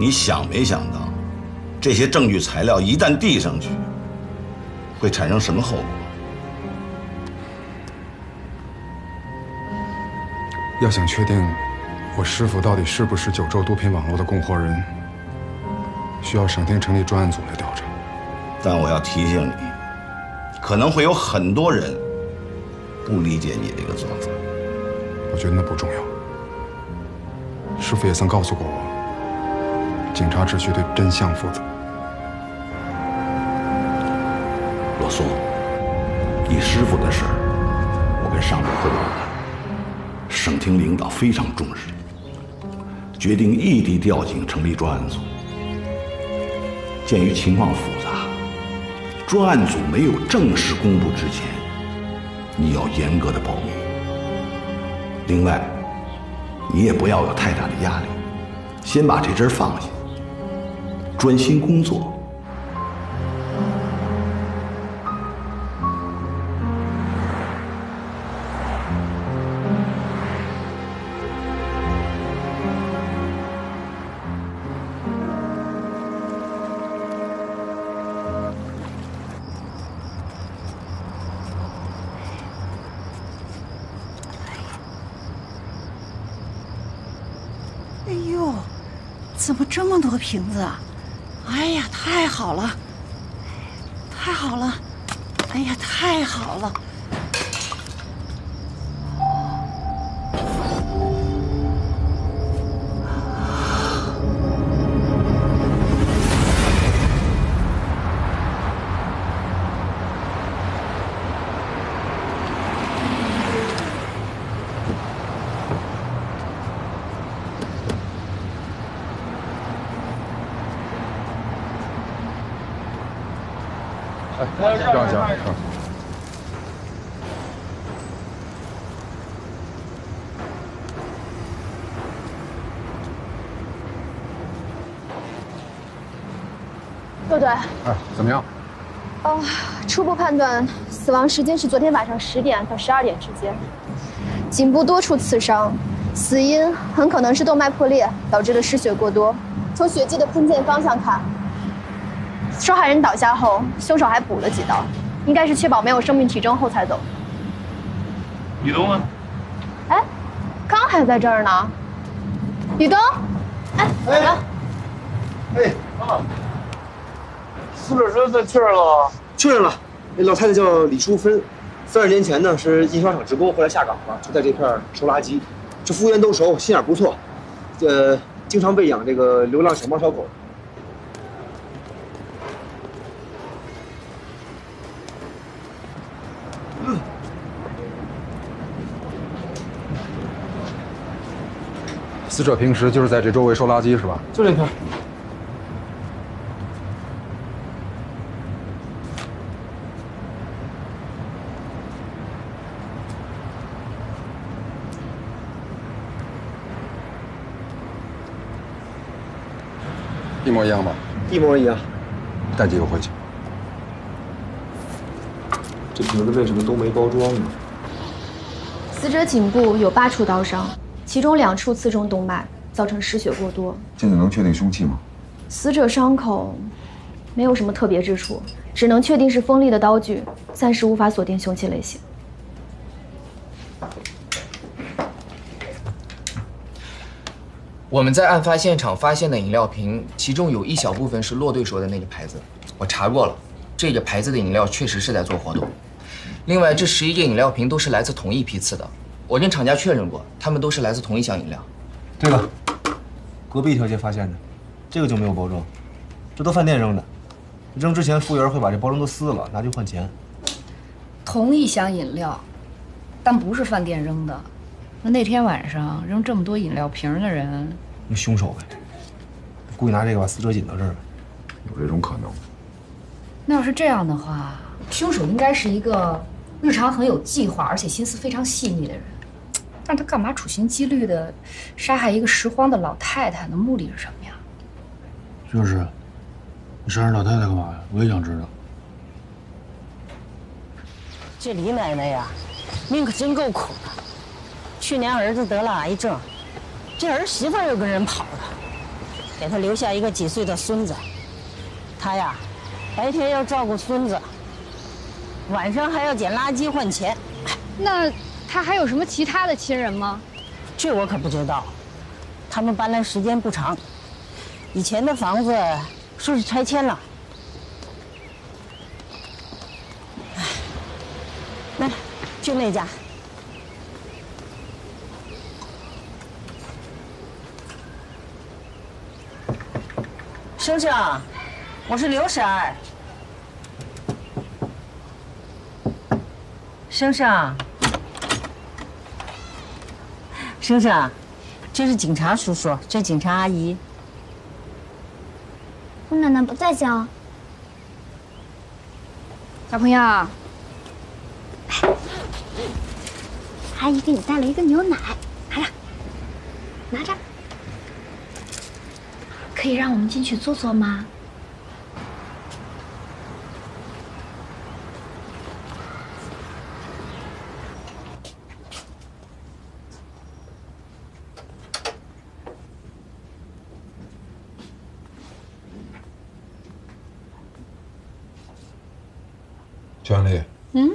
你想没想到，这些证据材料一旦递上去，会产生什么后果？要想确定我师傅到底是不是九州毒品网络的供货人，需要省厅成立专案组来调查。但我要提醒你，可能会有很多人不理解你这个做法。我觉得那不重要。师傅也曾告诉过我，警察只需对真相负责。罗松，你师傅的事儿，我跟上面汇报了。省厅领导非常重视，决定异地调警成立专案组。鉴于情况复杂，专案组没有正式公布之前，你要严格的保密。另外，你也不要有太大的压力，先把这针放下，专心工作。怎么这么多瓶子啊！太好了，太好了！哎呀，太好了！陆队，哎，怎么样？哦，初步判断死亡时间是昨天晚上十点到十二点之间，颈部多处刺伤，死因很可能是动脉破裂导致的失血过多。从血迹的喷溅方向看。受害人倒下后，凶手还补了几刀，应该是确保没有生命体征后才走。雨东呢？哎，刚还在这儿呢。雨东，哎，怎么了？哎，啊，死者身份确认了？确认了，那老太太叫李淑芬，三十年前呢是印刷厂职工，后来下岗了，就在这片收垃圾。这服务员都熟，心眼不错，呃，经常喂养这个流浪小猫小狗。死者平时就是在这周围收垃圾是吧？就这片。一模一样吧？一模一样。带几个回去。这瓶子为什么都没包装呢？死者颈部有八处刀伤。其中两处刺中动脉，造成失血过多。现在能确定凶器吗？死者伤口没有什么特别之处，只能确定是锋利的刀具，暂时无法锁定凶器类型。我们在案发现场发现的饮料瓶，其中有一小部分是骆队说的那个牌子，我查过了，这个牌子的饮料确实是在做活动。另外，这十一个饮料瓶都是来自同一批次的。我跟厂家确认过，他们都是来自同一箱饮料。对了，隔壁一条街发现的，这个就没有包装，这都饭店扔的。扔之前服务员会把这包装都撕了，拿去换钱。同一箱饮料，但不是饭店扔的。那那天晚上扔这么多饮料瓶的人，那凶手呗，故意拿这个把死者引到这儿。有这种可能。那要是这样的话，凶手应该是一个日常很有计划，而且心思非常细腻的人。那他干嘛处心积虑的杀害一个拾荒的老太太呢？目的是什么呀？就是，你杀人老太太干嘛呀？我也想知道。这李奶奶呀，命可真够苦的。去年儿子得了癌症，这儿媳妇又跟人跑了，给他留下一个几岁的孙子。他呀，白天要照顾孙子，晚上还要捡垃圾换钱。那他还有什么其他的亲人吗？这我可不知道。他们搬来时间不长，以前的房子说是拆迁了。哎来，就那家。生生，我是刘婶儿。生生，生生，这是警察叔叔，这警察阿姨。我奶奶不在家。小朋友，阿姨给你带了一个牛奶，拿着，拿着。可以让我们进去坐坐吗？娟丽，嗯，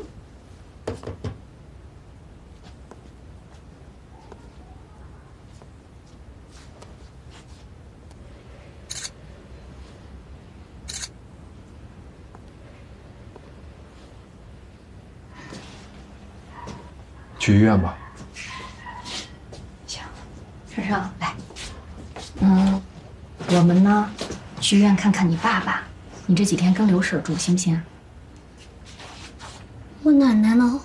去医院吧。行，生生来，嗯，我们呢去医院看看你爸爸。你这几天跟刘婶住行不行？我奶奶呢？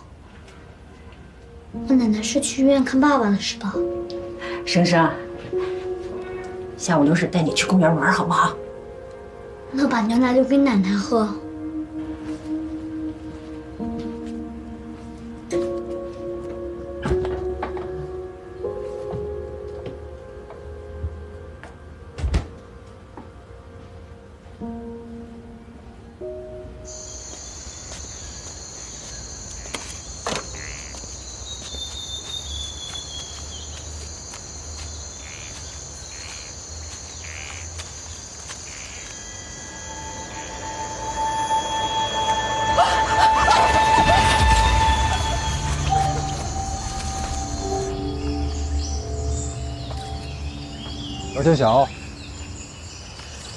我奶奶是去医院看爸爸了，是吧？生生，下午刘婶带你去公园玩，好不好？那把牛奶留给奶奶喝。刘天晓，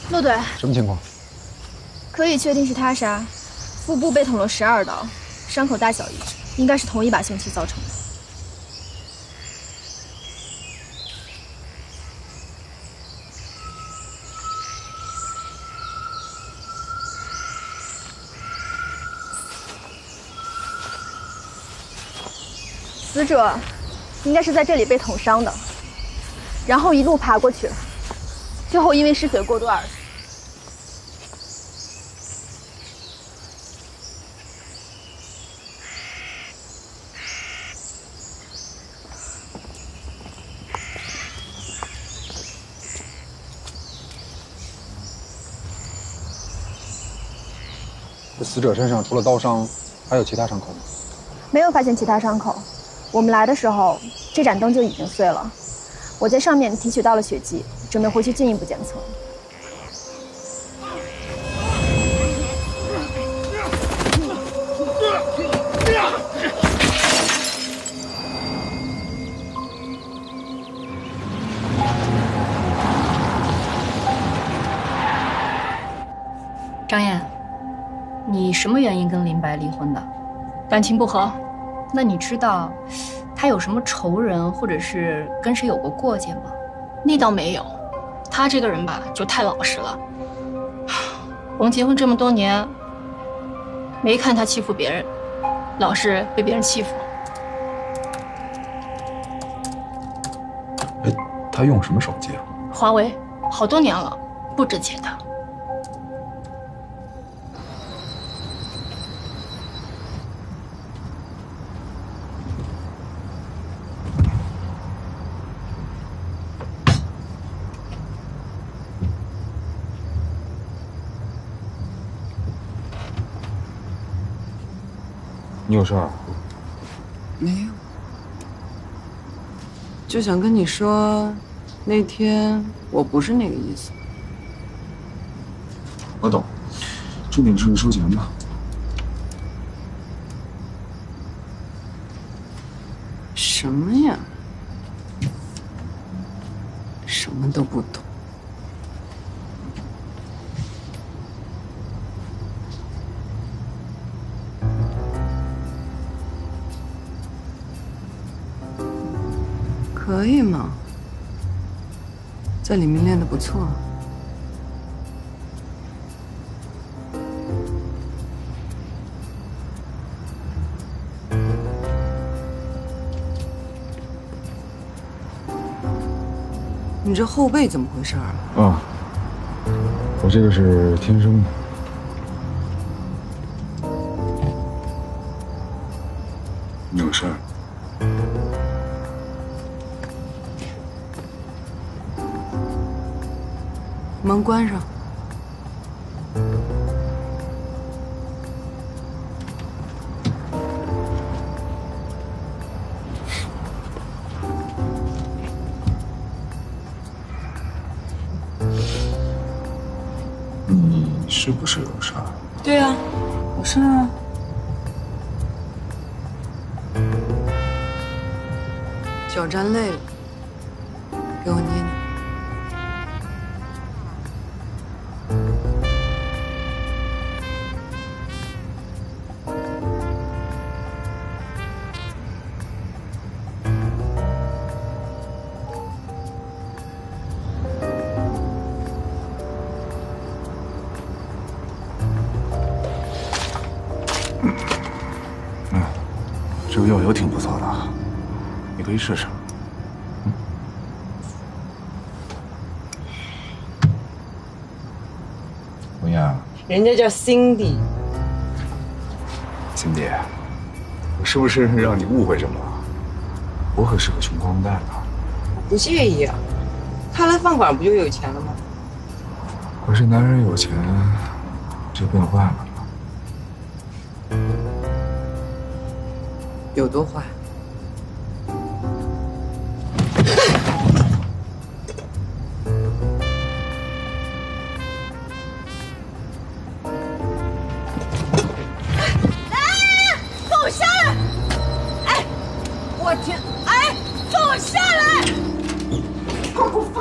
陆队，什么情况？可以确定是他杀，腹部被捅了十二刀，伤口大小一致，应该是同一把凶器造成的。死者应该是在这里被捅伤的，然后一路爬过去，最后因为失血过多而死。这死者身上除了刀伤，还有其他伤口吗？没有发现其他伤口。我们来的时候，这盏灯就已经碎了。我在上面提取到了血迹，准备回去进一步检测。张燕，你什么原因跟林白离婚的？感情不和。那你知道他有什么仇人，或者是跟谁有过过节吗？那倒没有，他这个人吧，就太老实了。我们结婚这么多年，没看他欺负别人，老是被别人欺负。哎，他用什么手机啊？华为，好多年了，不值钱的。你有事儿？没有，就想跟你说，那天我不是那个意思。我懂，重点是收钱吧。什么呀？什么都不懂。可以吗？在里面练的不错。你这后背怎么回事啊？啊，我这个是天生的。门关上。你是不是有事儿？对呀、有事啊。脚站累了，你可以试试。怎么样，人家叫 Cindy，Cindy，我是不是让你误会什么了？我可是个穷光蛋啊！不介意啊。开了饭馆不就有钱了吗？可是男人有钱就变坏了。有多坏？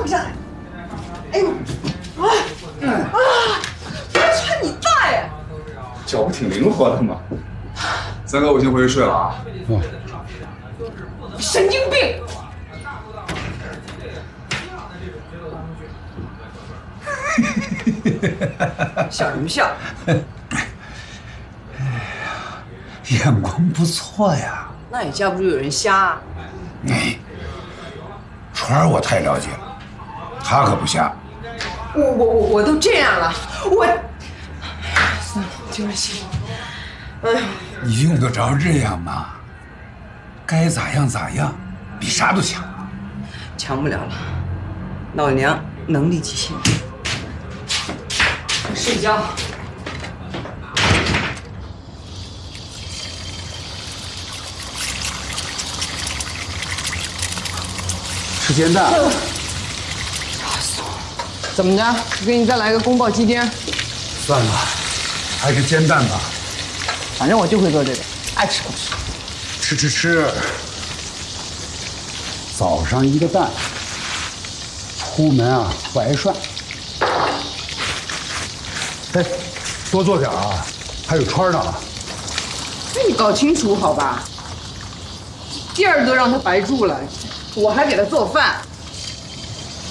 放下来！哎呦，啊啊！穿你大爷！脚不挺灵活的吗？三哥，我先回去睡了啊。神经病！笑什么笑？哎呀眼光不错呀。那也架不住有人瞎啊。哎，川儿我太了解了，他可不瞎。我我我我都这样了，我算了，就是心。哎呀，你用得着这样吗？该咋样咋样，比啥都强。强不了了，老娘能力极限。睡觉。吃煎蛋。怎么着？我给你再来个宫爆鸡丁。算了，还是煎蛋吧。反正我就会做这个，爱吃不吃吃。吃吃。早上一个蛋，出门啊不挨涮。哎，多做点啊，还有川呢。那你搞清楚好吧？第二个让他白住了，我还给他做饭。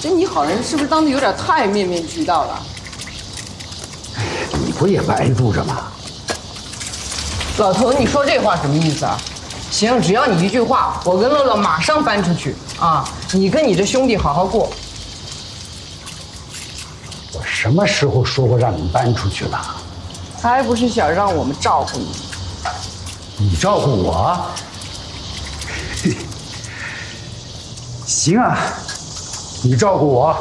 这你好人是不是当的有点太面面俱到了？你不也白住着吗？老头，你说这话什么意思啊？行，只要你一句话，我跟乐乐马上搬出去啊！你跟你这兄弟好好过。我什么时候说过让你搬出去了？还不是想让我们照顾你？你照顾我？行啊，你照顾我，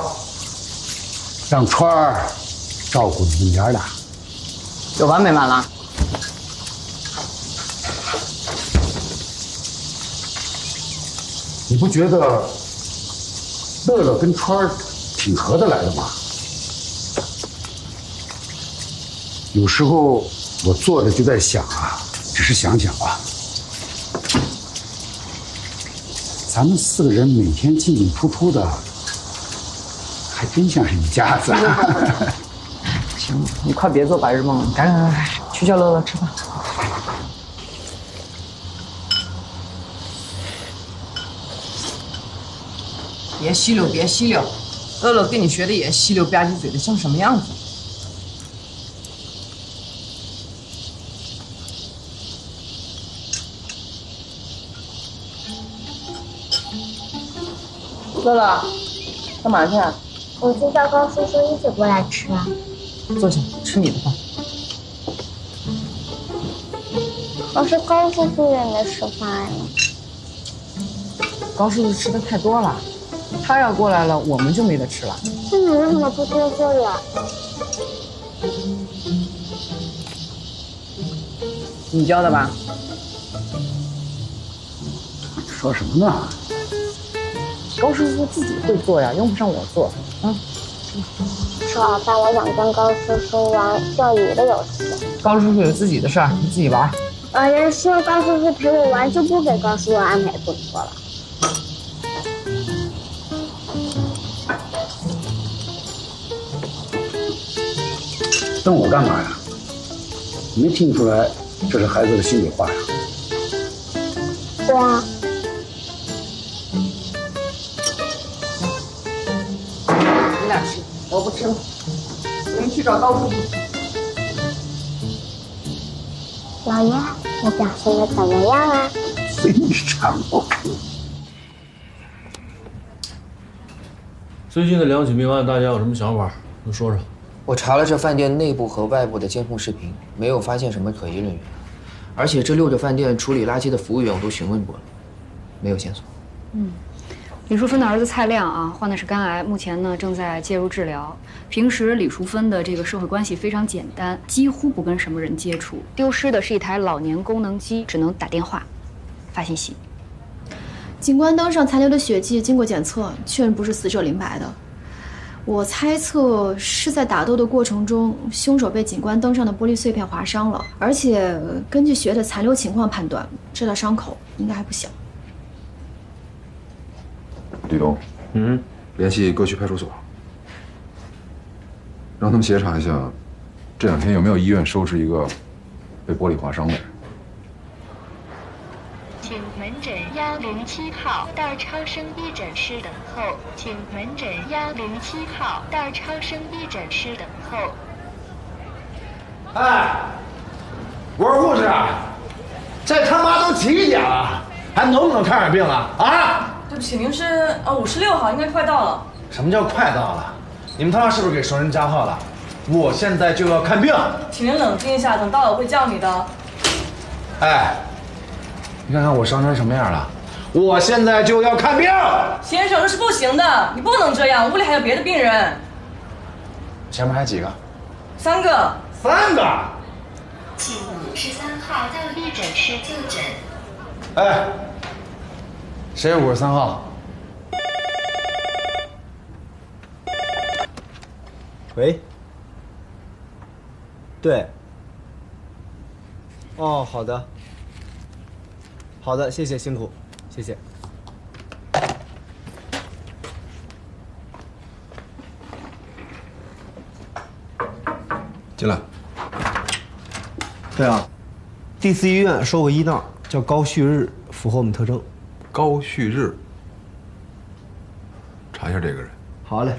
让川儿照顾你们娘俩。有完没完了？你不觉得乐乐跟川儿挺合得来的吗。有时候我坐着就在想啊，只是想想啊，咱们四个人每天进进出出的，还真像是一家子。啊 行，你快别做白日梦了，赶紧赶紧去叫乐乐吃饭。别吸溜，别吸溜，乐乐跟你学的也吸溜吧唧嘴的，像什么样子？乐乐，干嘛去啊？我去叫高叔叔一起过来吃。坐下，吃你的饭。可是高叔叔也没吃饭呀。高叔叔吃的太多了，他要过来了，我们就没得吃了。那你为什么不多做呀？你教的吧？说什么呢？高叔叔自己会做呀，用不上我做。啊，吃完饭我想跟高叔叔玩钓鱼的游戏。高叔叔有自己的事儿，你自己玩。呃，人说高叔叔陪我玩，就不给高叔叔安排工作了。瞪我干嘛呀？没听出来这是孩子的心里话呀？对啊。不吃了。你们去找高叔叔。老爷，我表现的怎么样啊？非常 OK。最近的两起命案，大家有什么想法？都说说。我查了这饭店内部和外部的监控视频，没有发现什么可疑人员，而且这六个饭店处理垃圾的服务员我都询问过了，没有线索。嗯，李淑芬的儿子蔡亮啊，患的是肝癌，目前呢正在介入治疗。平时李淑芬的这个社会关系非常简单，几乎不跟什么人接触。丢失的是一台老年功能机，只能打电话、发信息。警官灯上残留的血迹经过检测，确认不是死者林白的。我猜测是在打斗的过程中，凶手被警官灯上的玻璃碎片划伤了，而且根据血的残留情况判断，这道伤口应该还不小。李东，嗯，联系各区派出所，让他们协查一下，这两天有没有医院收治一个被玻璃划伤的人。请门诊幺零七号到超声医诊室等候。请门诊幺零七号到超声医诊室等候。哎，我说护士，这他妈都几点了，还能不能看点病啊？啊？对不起，您是呃五十六号，应该快到了。什么叫快到了？你们他妈是不是给熟人加号了？我现在就要看病。请您冷静一下，等到了我会叫你的。哎，你看看我伤成什么样了？我现在就要看病。先生，这是不行的，你不能这样，屋里还有别的病人。前面还几个？三个。三个。请五十三号到立诊室就诊。哎，谁五十三号？喂。对。哦，好的。好的，谢谢辛苦，谢谢。进来。对啊，第四医院收个医闹，叫高旭日，符合我们特征。高旭日，查一下这个人。好嘞。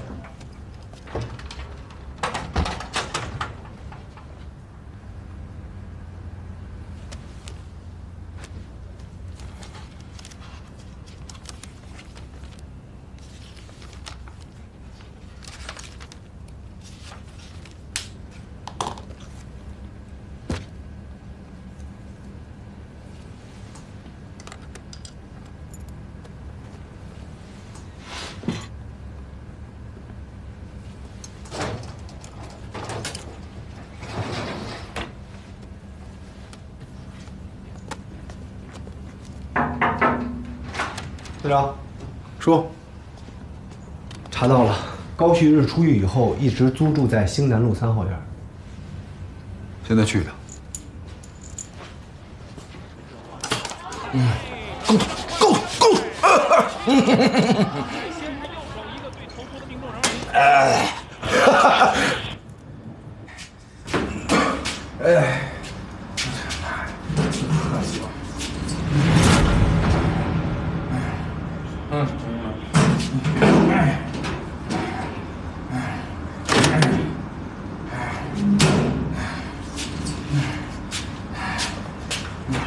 队长，说。查到了，高旭日出狱以后一直租住在兴南路三号院。现在去一趟。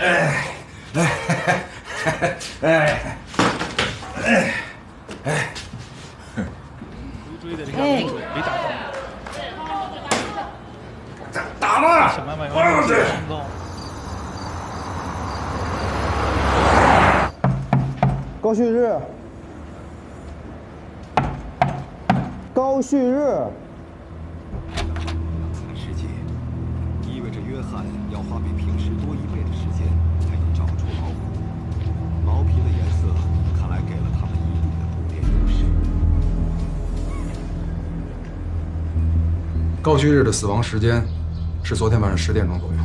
哎，哎，哎，哎，哎，哎，打打吧！哎呦这！高旭日，高旭日，高旭日的死亡时间是昨天晚上十点钟左右，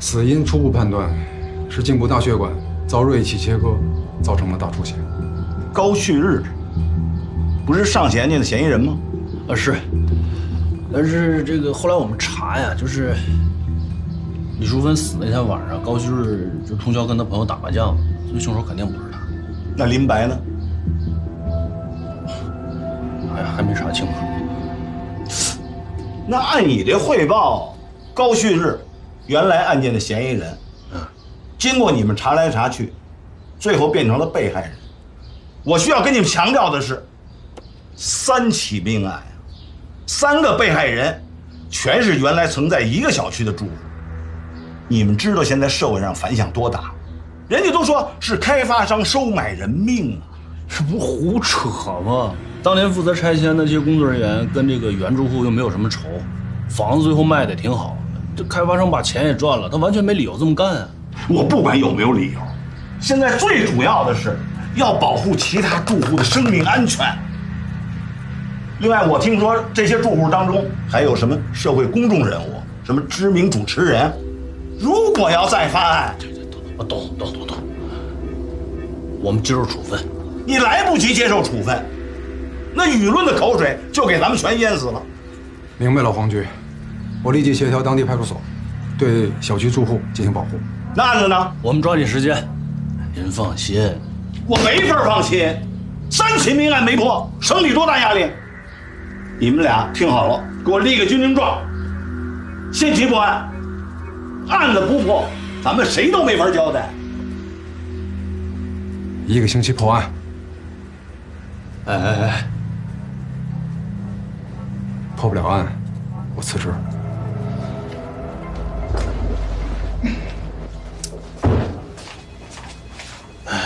死因初步判断是颈部大血管遭锐器切割，造成了大出血。高旭日不是上前去的嫌疑人吗？啊是，但是这个后来我们查呀，就是李淑芬死那天晚上，高旭日就通宵跟他朋友打麻将，所以凶手肯定不是他。那林白呢？哎呀，还没查清楚。那按你这汇报，高旭日原来案件的嫌疑人，经过你们查来查去，最后变成了被害人。我需要跟你们强调的是，三起命案，三个被害人，全是原来曾在一个小区的住户。你们知道现在社会上反响多大？人家都说是开发商收买人命啊，这不胡扯吗？当年负责拆迁那些工作人员跟这个原住户又没有什么仇，房子最后卖的挺好，这开发商把钱也赚了，他完全没理由这么干啊！我不管有没有理由，现在最主要的是要保护其他住户的生命安全。另外，我听说这些住户当中还有什么社会公众人物，什么知名主持人，如果要再犯案，我懂懂懂懂，我们接受处分。你来不及接受处分，那舆论的口水就给咱们全淹死了。明白了，黄局，我立即协调当地派出所，对小区住户进行保护。那案子呢？我们抓紧时间。您放心，我没法放心。三起命案没破，省里多大压力？你们俩听好了，给我立个军令状，限期破案。案子不破，咱们谁都没法交代。一个星期破案。哎哎哎，破不了案，我辞职。哎呀，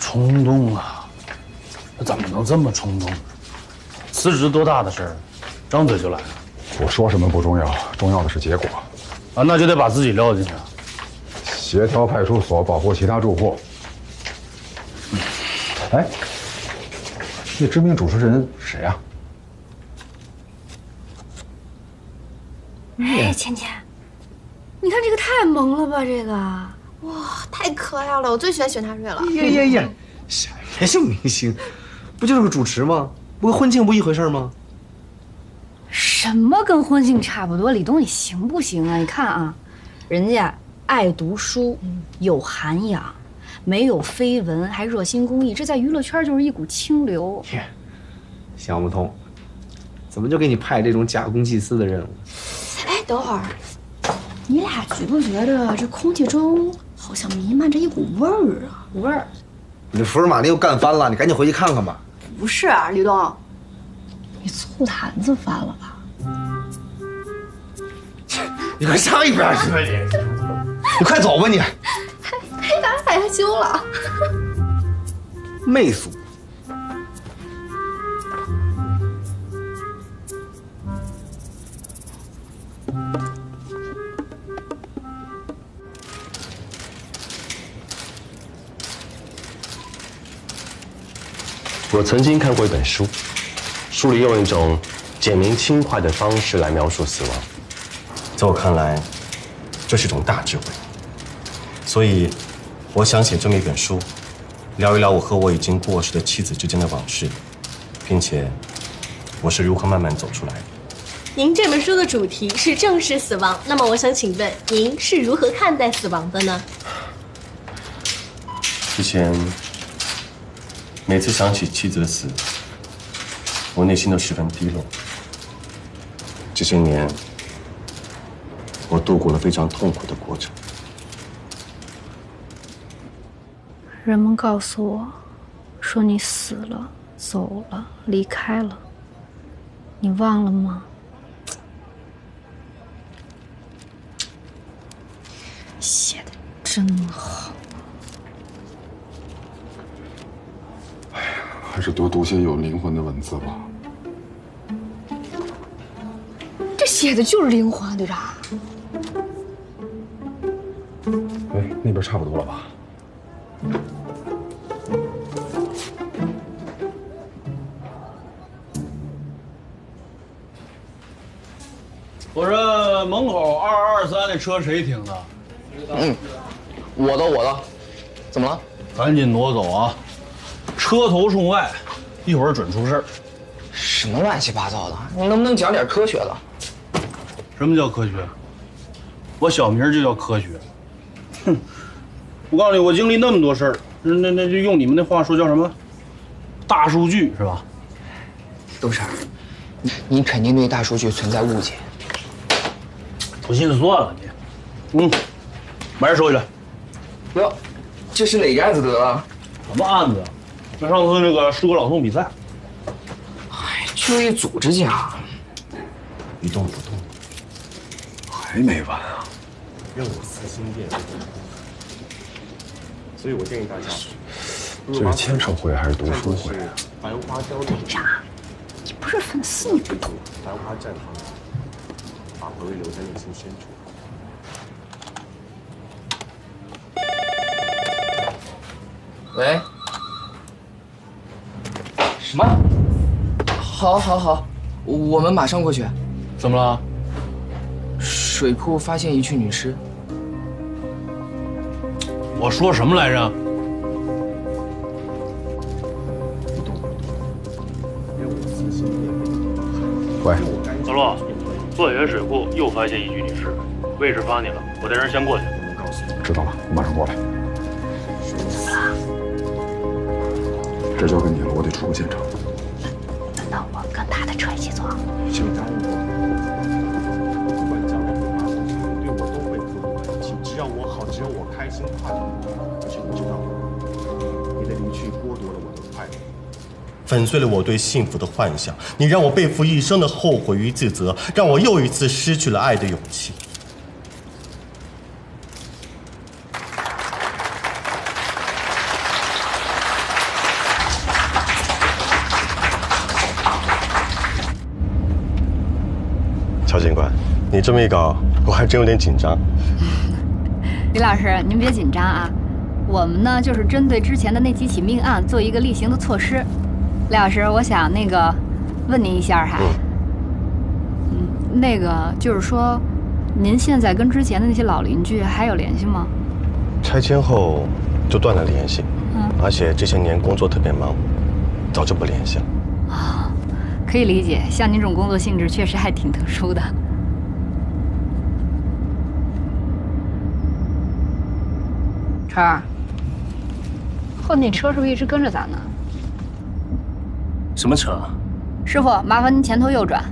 冲动啊！他怎么能这么冲动呢？辞职多大的事儿，张嘴就来。我说什么不重要，重要的是结果。啊，那就得把自己撂进去。协调派出所保护其他住户。哎，那知名主持人谁啊？哎，倩倩，你看这个太萌了吧？这个哇，太可爱了！我最喜欢雪纳瑞了。呀呀呀！什么叫明星？不就是个主持吗？不跟婚庆不一回事吗？什么跟婚庆差不多？李东，你行不行啊？你看啊，人家爱读书，有涵养，没有绯闻，还热心公益，这在娱乐圈就是一股清流。想不通，怎么就给你派这种假公济私的任务？哎，等会儿，你俩觉不觉得这空气中好像弥漫着一股味儿啊？味儿？你福尔马林又干翻了，你赶紧回去看看吧。不是啊，吕东，你醋坛子翻了吧？你快上一边去吧你！你快走吧你！黑达害羞了，媚俗。我曾经看过一本书，书里用一种简明轻快的方式来描述死亡，在我看来，这是一种大智慧。所以，我想写这么一本书，聊一聊我和我已经过世的妻子之间的往事，并且我是如何慢慢走出来的。您这本书的主题是正视死亡，那么我想请问，您是如何看待死亡的呢？之前每次想起妻子的死，我内心都十分低落。这些年，我度过了非常痛苦的过程。人们告诉我，说你死了，走了，离开了。你忘了吗？写的真好。还是多读些有灵魂的文字吧。这写的就是灵魂，队长。哎，那边差不多了吧？我说门口二二三那车谁停的？嗯，我的我的，怎么了？赶紧挪走啊！车头冲外，一会儿准出事儿。什么乱七八糟的？你能不能讲点科学的？什么叫科学？我小名就叫科学。哼！我告诉你，我经历那么多事儿，那那那就用你们那话说叫什么？大数据是吧？杜婶，你你肯定对大数据存在误解。不信算了你。嗯，把人收起来。哟，这是哪个案子得了？什么案子？那上次那个诗歌朗诵比赛。哎，就一组织奖。一动不动，还没完啊！让我撕心裂肺。所以我建议大家，这是签售会还是读书会啊？繁花凋零。队长，你不是粉丝，你不懂。繁花绽放，把回味留在内心深处。喂？什么？好，好，好，我们马上过去。怎么了？水库发现一具女尸。我说什么来着？喂，小洛，钻源水库又发现一具女尸，位置发你了，我带人先过去。知道了，我马上过来。这交给你了，我得出个现场。那我跟他的车一起走。请答应我，不管将来会发生什么，对我都会客观，请只要我好，只要我开心快乐。而且你知道吗？你的离去剥夺了我的快乐，粉碎了我对幸福的幻想。你让我背负一生的后悔与自责，让我又一次失去了爱的勇气。曹警官，你这么一搞，我还真有点紧张。李老师，您别紧张啊，我们呢就是针对之前的那几起命案做一个例行的措施。李老师，我想那个问您一下哈，嗯，那个就是说，您现在跟之前的那些老邻居还有联系吗？拆迁后就断了联系，嗯而且这些年工作特别忙，早就不联系了。啊，可以理解，像您这种工作性质确实还挺特殊的。川儿，后那车是不是一直跟着咱呢？什么车？师傅，麻烦您前头右转。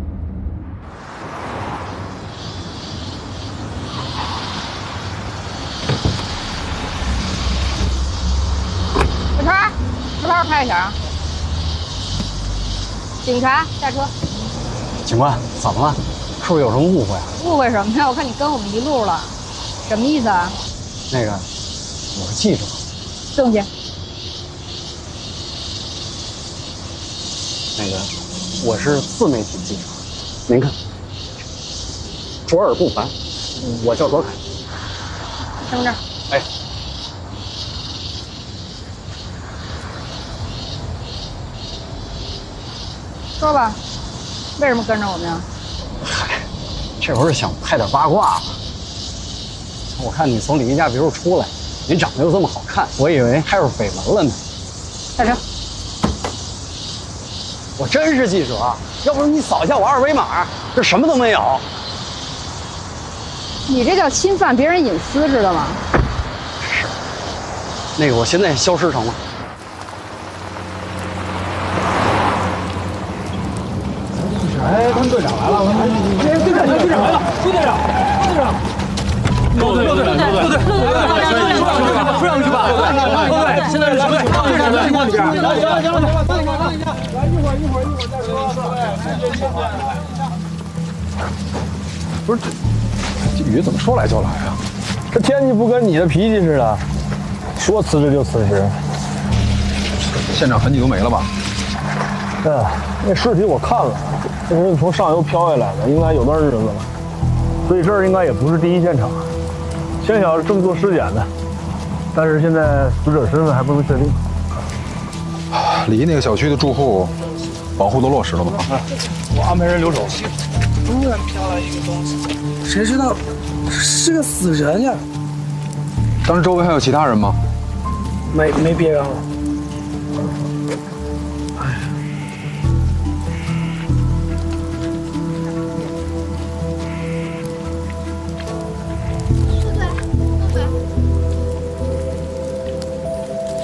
小川儿，小川儿，快一下啊！警察下车。警官，怎么了？是不是有什么误会啊？误会什么呀？我看你跟我们一路了，什么意思啊？那个，我是记者。证件。那个，我是自媒体记者。您看，卓尔不凡，我叫卓凯。身份证。哎，说吧，为什么跟着我们呀？嗨这不是想拍点八卦吗？我看你从李云家别墅出来，你长得又这么好看，我以为还有绯闻了呢。下车。我真是记者，要不是你扫一下我二维码，这什么都没有。你这叫侵犯别人隐私，知道吗？是那个，我现在消失成了。哎，他们队长来了！哎，队长，队长来了！朱队长，朱队长，陆队，陆队，陆队，陆队，出上去吧！陆队，现在是什么？队长在情况里边。行了行了行了，等一会儿等一下，来一会儿一会儿一会儿再说。不是这这雨怎么说来就来啊？这天气不跟你的脾气似的，说辞职就辞职。现场痕迹都没了吧？对，那尸体我看了，这是从上游漂下来的，应该有段日子了。所以这儿应该也不是第一现场。先晓得这么做尸检的，但是现在死者身份还不能确定。离那个小区的住户保护都落实了吗？我安排人留守。突然飘来一个东西，谁知道是个死人呀？当时周围还有其他人吗？没没别人了。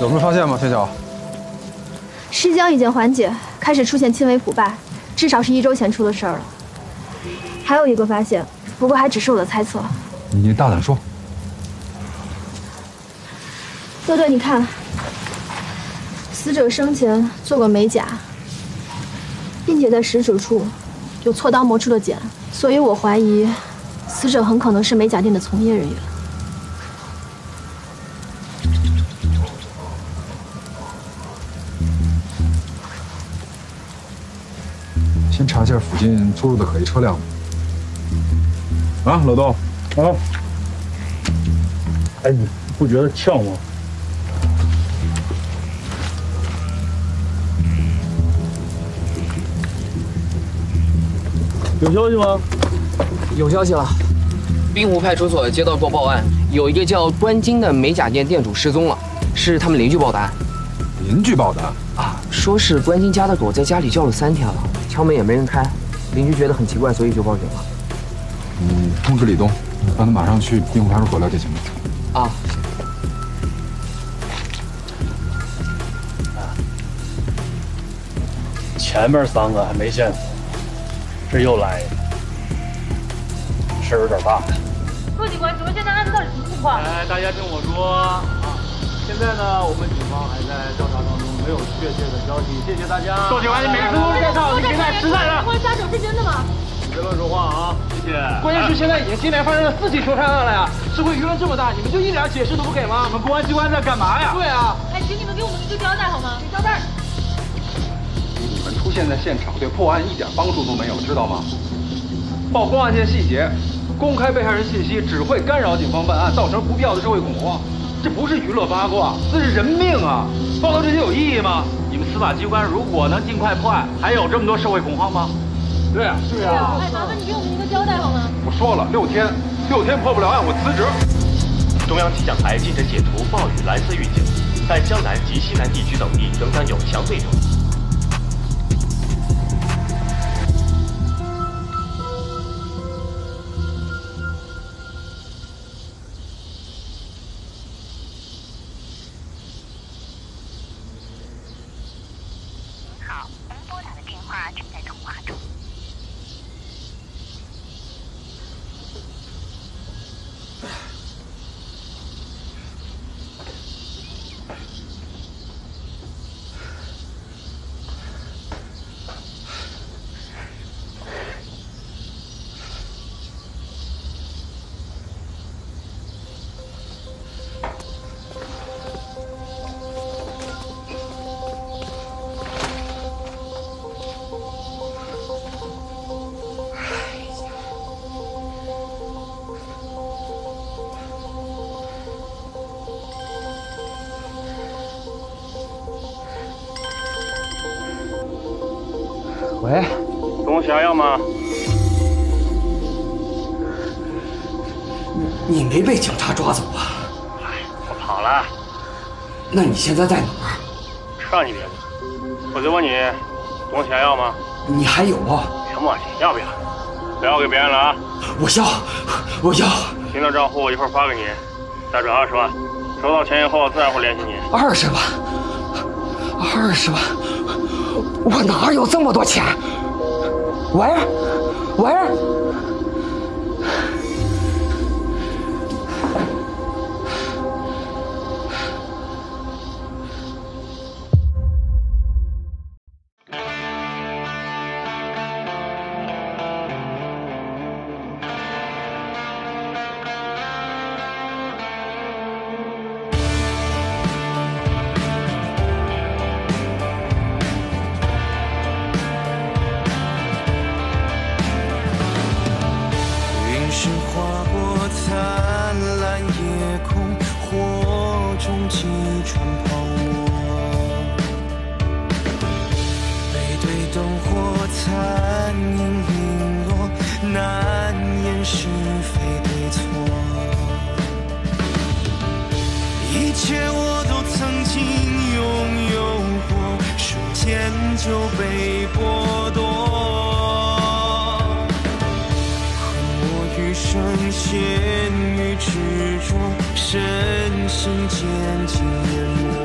有什么发现吗，天晓？尸僵已经缓解，开始出现轻微腐败，至少是一周前出的事儿了。还有一个发现，不过还只是我的猜测。你大胆说。乐队，你看，死者生前做过美甲，并且在食指处有锉刀磨出的茧，所以我怀疑死者很可能是美甲店的从业人员。近出入的可疑车辆。啊，老豆，啊，哎，你不觉得呛吗？有消息吗？有消息了，滨湖派出所接到过报案，有一个叫关金的美甲店店主失踪了，是他们邻居报的案。邻居报的啊，说是关金家的狗在家里叫了三天了，敲门也没人开，邻居觉得很奇怪，所以就报警了。你通知李东，让他马上去滨湖派出所了解情况。啊。前面三个还没线索，这又来一个，事儿有点大。陆警官，请问现在案子到底什么情况？来，大家听我说啊，现在呢，我们警方还在调查当中，没有确切的消息。谢谢大家。副警官，你每次都是这套，你现在实在了。杀手是真的吗？别乱说话啊！谢谢。关键是现在已经接连发生了四起凶杀案了呀！社会舆论这么大，你们就一点解释都不给吗？你们公安机关在干嘛呀？对啊。哎，请你们给我们一个交代好吗？给交代。你们出现在现场，对破案一点帮助都没有，知道吗？曝光案件细节，公开被害人信息，只会干扰警方办案，造成不必要的社会恐慌。这不是娱乐八卦，那是人命啊！报道这些有意义吗？你们司法机关如果能尽快破案，还有这么多社会恐慌吗？对啊，对啊。哎，麻烦你给我们一个交代好吗？我说了，六天，六天破不了案，我辞职。中央气象台近日解除暴雨蓝色预警，但江南及西南地区等地仍将有强对流。喂，东西还要吗？你没被警察抓走吧？我跑了。那你现在在哪儿？让你别问，我就问你，东西还要吗？你还有啊？别磨叽，要不要？不要给别人了啊！我要，我要。新的账户我一会儿发给你，再转二十万，收到钱以后自然会联系你。二十万，二十万，我哪有这么多钱？喂，喂。是非对错。一切我都曾经拥有过，瞬间就被剥夺。我余生陷于执着，身心渐渐淹没。